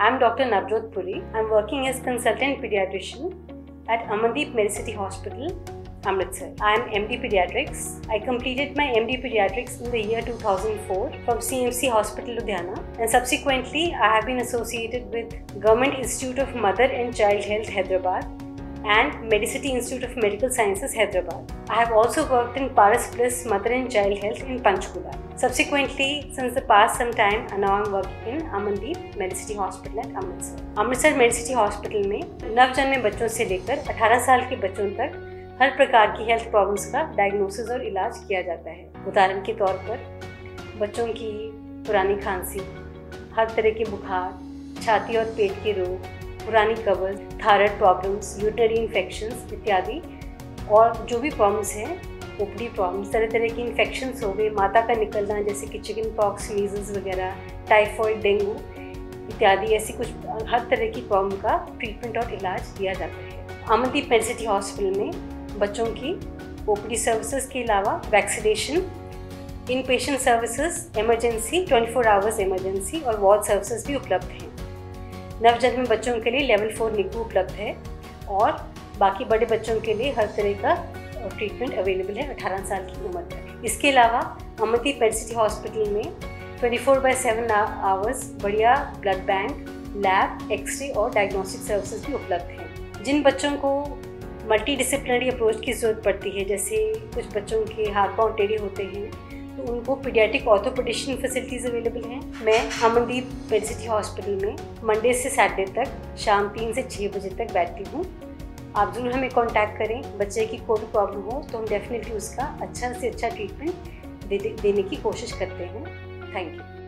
I'm Dr. Navjot Puri. I'm working as consultant pediatrician at Amandeep Medicity Hospital, Amritsar. I am MD Pediatrics. I completed my MD Pediatrics in the year 2004 from CMC Hospital, Ludhiana, and subsequently I have been associated with Government Institute of Mother and Child Health, Hyderabad, and Medicity Institute of Medical Sciences, Hyderabad. I have also worked in Paras Plus Mother and Child Health in Panchkula. Subsequently, since the past some time, now I'm working in Amandeep Medicity Hospital at Amritsar. Amritsar Medicity hospital में नवजन्मे बच्चों से लेकर 18 साल के बच्चों तक हर प्रकार की हेल्थ प्रॉब्लम्स का डायग्नोसिस और इलाज किया जाता है उदाहरण के तौर पर बच्चों की पुरानी खांसी हर तरह के बुखार छाती और पेट के रोग पुरानी कब्ज, थायराइड प्रॉब्लम्स, यूटरी इन्फेक्शंस इत्यादि और जो भी प्रॉब्लम्स हैं ओपडी प्रॉब्लम्स तरह तरह की इन्फेक्शंस हो गए, माता का निकलना, जैसे कि चिकन पॉक्स मीजल्स वगैरह टाइफॉइड डेंगू इत्यादि, ऐसी कुछ, हर तरह की प्रॉब्लम का ट्रीटमेंट और इलाज दिया जाता है। अमनदीप मेडिसिटी हॉस्पिटल में बच्चों की ओपडी सर्विसेज़ के अलावा vaccination in patient services emergency 24 hours emergency और वार्ड सर्विसेज़ भी उपलब्ध हैं। नवजन्मे बच्चों के लिए लेवल फोर निकू उपलब्ध है और बाकी बड़े बच्चों के लिए हर तरह का ट्रीटमेंट अवेलेबल है 18 साल की उम्र तक। इसके अलावा अमती पेडसिटी हॉस्पिटल में 24 फोर बाई सेवन आवर्स बढ़िया ब्लड बैंक लैब एक्सरे और डायग्नोस्टिक सर्विसेज़ भी उपलब्ध हैं। जिन बच्चों को मल्टी डिसिप्लिनरी अप्रोच की ज़रूरत पड़ती है, जैसे कुछ बच्चों के हाथ पाँव टेढ़े होते हैं तो उनको पीडियाटिक ऑर्थोपेडिशन फैसिलिटीज़ अवेलेबल हैं। मैं अमनदीप पेडिसिटी हॉस्पिटल में। मंडे से सैटरडे तक शाम तीन से छः बजे तक बैठती हूँ। आप ज़रूर हमें कॉन्टैक्ट करें। बच्चे की कोई भी प्रॉब्लम हो तो हम डेफिनेटली उसका अच्छा से अच्छा ट्रीटमेंट दे, देने की कोशिश करते हैं। Thank you